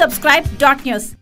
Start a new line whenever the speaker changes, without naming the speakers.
subscribe dot news.